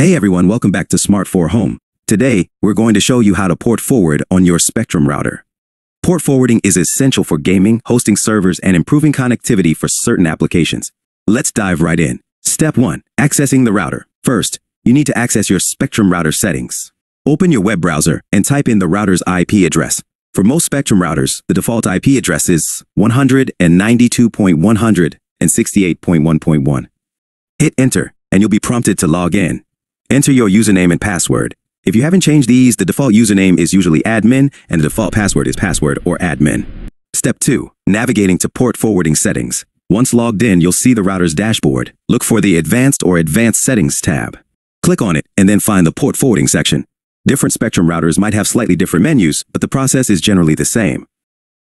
Hey everyone, welcome back to Smart4home. Today, we're going to show you how to port forward on your Spectrum router. Port forwarding is essential for gaming, hosting servers, and improving connectivity for certain applications. Let's dive right in. Step 1. Accessing the router. First, you need to access your Spectrum router settings. Open your web browser and type in the router's IP address. For most Spectrum routers, the default IP address is 192.168.1.1. Hit enter, and you'll be prompted to log in. Enter your username and password. If you haven't changed these, the default username is usually admin and the default password is password or admin. Step 2. Navigating to port forwarding settings. Once logged in, you'll see the router's dashboard. Look for the Advanced or Advanced Settings tab. Click on it and then find the port forwarding section. Different Spectrum routers might have slightly different menus, but the process is generally the same.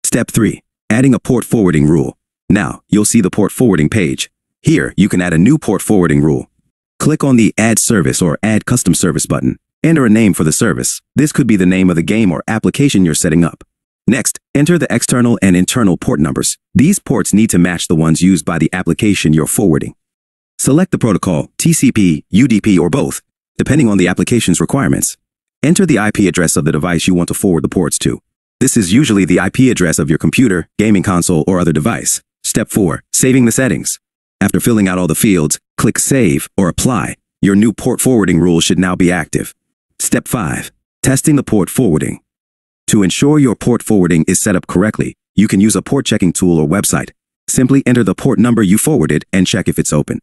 Step 3. Adding a port forwarding rule. Now, you'll see the port forwarding page. Here, you can add a new port forwarding rule. Click on the Add Service or Add Custom Service button. Enter a name for the service. This could be the name of the game or application you're setting up. Next, enter the external and internal port numbers. These ports need to match the ones used by the application you're forwarding. Select the protocol, TCP, UDP, or both, depending on the application's requirements. Enter the IP address of the device you want to forward the ports to. This is usually the IP address of your computer, gaming console, or other device. Step 4. Saving the settings. After filling out all the fields, click Save or Apply. Your new port forwarding rule should now be active. Step 5. Testing the port forwarding. To ensure your port forwarding is set up correctly, you can use a port checking tool or website. Simply enter the port number you forwarded and check if it's open.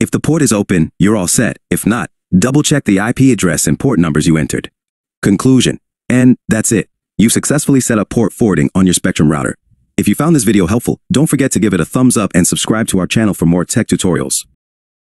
If the port is open, you're all set. If not, double check the IP address and port numbers you entered. Conclusion. And that's it. You've successfully set up port forwarding on your Spectrum router. If you found this video helpful, don't forget to give it a thumbs up and subscribe to our channel for more tech tutorials.